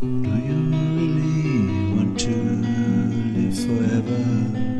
Do you really want to live forever?